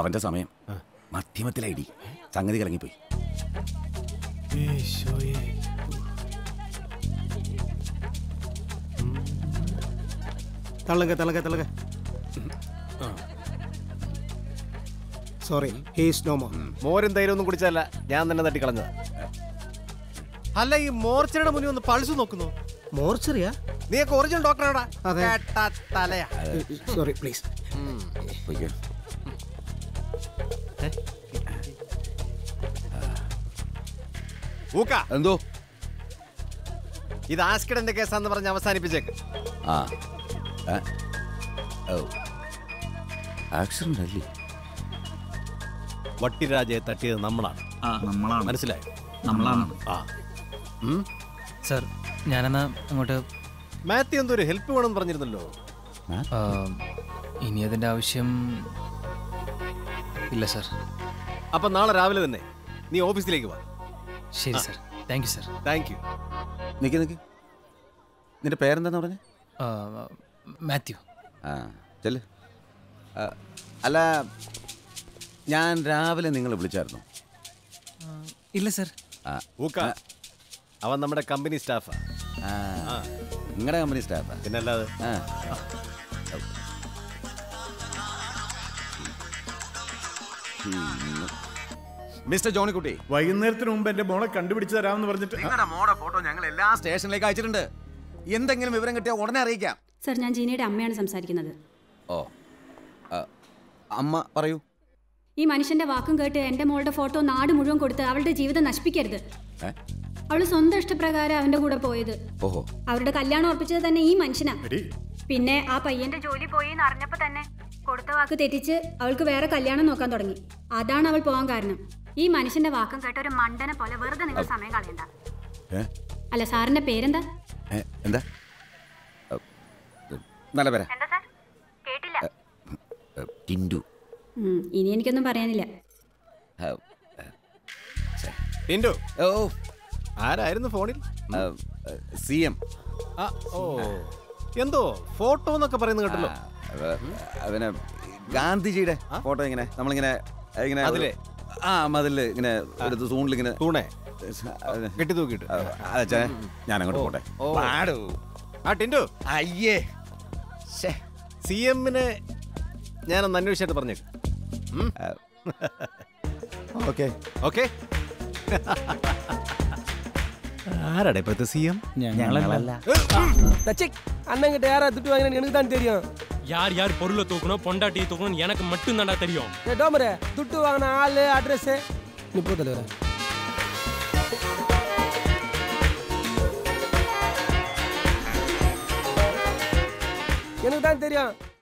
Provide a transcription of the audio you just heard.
അവന്റെ സമയം. മധ്യമത്തിലൈടി സംഗതി കലങ്ങിപ്പോയി. തള്ളുക തള്ളുക തള്ളുക സോറി ഹീസ് നോ മോർ മോരും തൈരും ഒന്നും കുടിച്ചതല്ല. ഞാൻ തന്നെ തട്ടിക്കളഞ്ഞത്. അല്ല ഈ മോർച്ചറിയുടെ മുന്നിൽ ഒന്ന് പൾസ് നോക്കുന്നു. മോർച്ചറിയാ? നീയൊക്കെ ഒറിജിനൽ ഡോക്ടറാടാ തലയാ. സോറി പ്ലീസ് ഊക്ക. എന്തോ? ഇത് ആസ്കിഡന്റെ കേസാന്ന് പറഞ്ഞ് അവസാനിപ്പിച്ചേക്ക്. ആ. ഓ ആക്സിഡന്റ് അല്ലേ? വട്ടിരാജയെ തട്ടിയത് നമ്മളാണ്. ആ നമ്മളാണ്. മനസ്സിലായോ? നമ്മളാണ്. ആ. സർ ഞാനെന്നാ അങ്ങോട്ട് മാത്യു എന്തോ ഒരു ഹെൽപ്പ് വേണമെന്ന് പറഞ്ഞിരുന്നല്ലോ. ആ, ഇനി അതിന്റെ ആവശ്യം ഇല്ല സർ. അപ്പൊ നാളെ രാവിലെ തന്നെ. നീ ഓഫീസിലേക്ക് വാ. ശരി sir. Thank you sir. Thank you. നിക്ക് നിക്ക്. നിന്റെ പേരെന്താന്ന് പറഞ്ഞേ? മാത്യു. ആ ചെല്ല്. അല്ല ഞാൻ രാവിലെ നിങ്ങൾ വിളിച്ചായിരുന്നു. ഇല്ല സർ. ആ. ഊക്ക. അവൻ നമ്മുടെ കമ്പനി സ്റ്റാഫാ. ആ. നിങ്ങളുടെ കമ്പനി സ്റ്റാഫാ. പിന്നല്ലാതെ. ആ. മിസ്റ്റർ ജോണിക്കുട്ടി വൈകുന്നേരത്തിന് മുമ്പ് എന്റെ മോളെ കണ്ടുപിടിച്ച് തരാമെന്ന് പറഞ്ഞിട്ട് നിങ്ങളുടെ മോടെ ഫോട്ടോ ഞങ്ങൾ എല്ലാ സ്റ്റേഷനിലേക്ക് അയച്ചിട്ടുണ്ട്. എന്തെങ്കിലും വിവരം കിട്ടിയാൽ ഉടനെ അറിയിക്കാം. സർ ഞാൻ ജീനയുടെ അമ്മയാണ് സംസാരിക്കുന്നത്. ഓ അമ്മ പറയൂ. ഈ മനുഷ്യന്റെ വാക്കും കേട്ട് എന്റെ മോളുടെ ഫോട്ടോ നാട് മുഴുവൻ കൊടുത്ത് അവളുടെ ജീവിതം നശിപ്പിക്കരുത്. അവൾ അവൾ സ്വന്തം ഇഷ്ടപ്രകാരം അവന്റെ കൂടെ പോയത്. ഓഹോ. അവരുടെ കല്യാണം ഉറപ്പിച്ചത് തന്നെ ഈ മനുഷ്യനാ. പിന്നെ ആ പയ്യന്റെ ജോലി പോയി എന്ന് അറിഞ്ഞപ്പോ തന്നെ കൊടുത്ത വാക്ക് തെറ്റിച്ച് അവൾക്ക് വേറെ കല്യാണം നോക്കാൻ തുടങ്ങി. അതാണ് അവൾ പോകാൻ കാരണം. ഈ മനുഷ്യന്റെ വാക്കും കേട്ട ഒരു മണ്ടനെ പോലെ വെറുതെ നിങ്ങൾ സമയം കളയണ്ട. അല്ല സാറിന്റെ പേരെന്താ? എന്താ? നല്ല പേരാ. എന്താ സാർ? കേട്ടില്ല. ടിൻഡു. ഇനി എനിക്കൊന്നും പറയാനില്ല. ടിൻഡു. ഓ. ആരായിരുന്നു ഫോണിൽ? C M. ആ, ഓ. എന്തോ ഫോട്ടോ എന്നൊക്കെ പറയുന്നത് കേട്ടല്ലോ. അവനെ ഗാന്ധിജിയുടെ ഫോട്ടോ ഇങ്ങനെ നമ്മളിങ്ങനെ ഇങ്ങനെ അതിലെ? ആ മതിൽ ഇങ്ങനെ ഒരു സൂണിൽ ഇങ്ങനെ തൂണേ കെട്ടി തൂക്കിട്ട് അതെ ഞാൻ അങ്ങോട്ട് പോട്ടെ. ആ അയ്യേ. സി എമ്മിനെ ഞാനൊന്ന് അന്വേഷിച്ചിട്ട് പറഞ്ഞേക്ക്. ഓക്കെ. ഓക്കെ. ആരാടെ ഇപ്പോഴത്തെ സി എം? ഞങ്ങളല്ല. അണ്ണൻ ആരാ? തിട്ടു വാങ്ങിനാണ് എനിക്ക് തന്നെ തരും யார் யார் பொருளை தூக்கணும் பொண்டாட்டியை தூக்கணும் எனக்கு மட்டும் தான்டா தெரியும் டோமரு துட்டு வாங்கின ஆளு அட்ரஸ் நீ போ தலைவர. எனக்கு தான் தெரியும்.